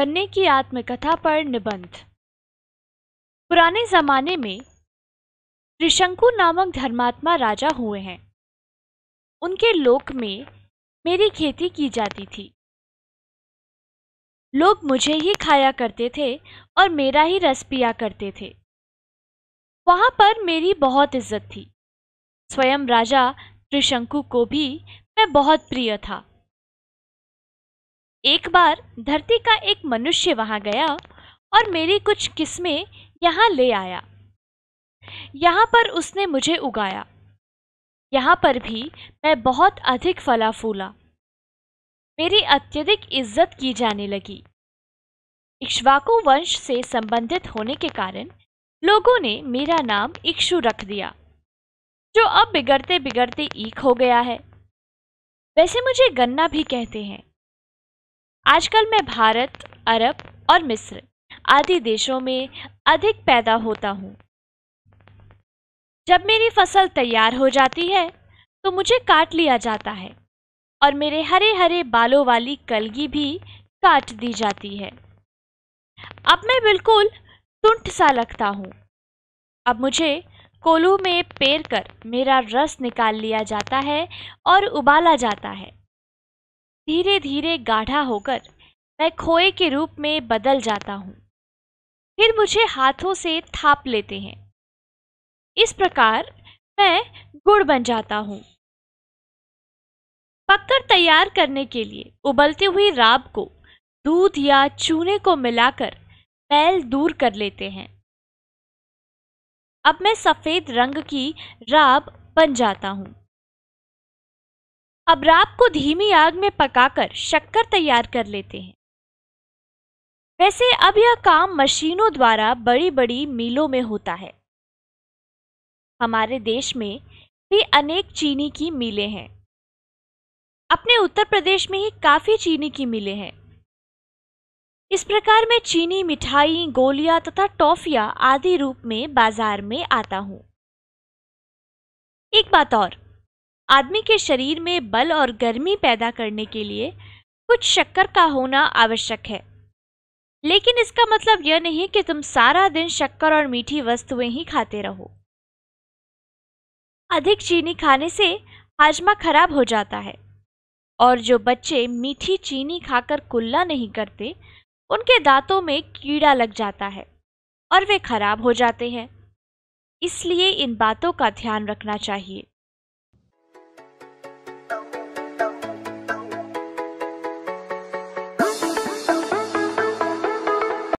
गन्ने की आत्मकथा पर निबंध। पुराने जमाने में त्रिशंकु नामक धर्मात्मा राजा हुए हैं। उनके लोक में मेरी खेती की जाती थी। लोग मुझे ही खाया करते थे और मेरा ही रस पिया करते थे। वहाँ पर मेरी बहुत इज़्ज़त थी। स्वयं राजा त्रिशंकु को भी मैं बहुत प्रिय था। एक बार धरती का एक मनुष्य वहाँ गया और मेरी कुछ किस्में यहाँ ले आया। यहाँ पर उसने मुझे उगाया। यहाँ पर भी मैं बहुत अधिक फला फूला। मेरी अत्यधिक इज़्ज़त की जाने लगी। इक्ष्वाकु वंश से संबंधित होने के कारण लोगों ने मेरा नाम इक्षु रख दिया, जो अब बिगड़ते बिगड़ते ईक हो गया है। वैसे मुझे गन्ना भी कहते हैं। आजकल मैं भारत, अरब और मिस्र आदि देशों में अधिक पैदा होता हूँ। जब मेरी फ़सल तैयार हो जाती है तो मुझे काट लिया जाता है और मेरे हरे हरे बालों वाली कलगी भी काट दी जाती है। अब मैं बिल्कुल टुंट सा लगता हूँ। अब मुझे कोलू में पेर कर मेरा रस निकाल लिया जाता है और उबाला जाता है। धीरे धीरे गाढ़ा होकर मैं खोए के रूप में बदल जाता हूँ। फिर मुझे हाथों से थाप लेते हैं। इस प्रकार मैं गुड़ बन जाता हूँ। पककर तैयार करने के लिए उबलती हुई राब को दूध या चूने को मिलाकर पैल दूर कर लेते हैं। अब मैं सफ़ेद रंग की राब बन जाता हूँ। अब राब को धीमी आग में पकाकर शक्कर तैयार कर लेते हैं। वैसे अब यह काम मशीनों द्वारा बड़ी बड़ी मीलों में होता है। हमारे देश में भी अनेक चीनी की मिलें हैं। अपने उत्तर प्रदेश में ही काफ़ी चीनी की मिलें हैं। इस प्रकार मैं चीनी, मिठाई, गोलियाँ तथा टॉफियाँ आदि रूप में बाज़ार में आता हूँ। एक बात और आदमी के शरीर में बल और गर्मी पैदा करने के लिए कुछ शक्कर का होना आवश्यक है। लेकिन इसका मतलब यह नहीं कि तुम सारा दिन शक्कर और मीठी वस्तुएँ ही खाते रहो। अधिक चीनी खाने से हाजमा खराब हो जाता है और जो बच्चे मीठी चीनी खाकर कुल्ला नहीं करते, उनके दांतों में कीड़ा लग जाता है और वे खराब हो जाते हैं। इसलिए इन बातों का ध्यान रखना चाहिए।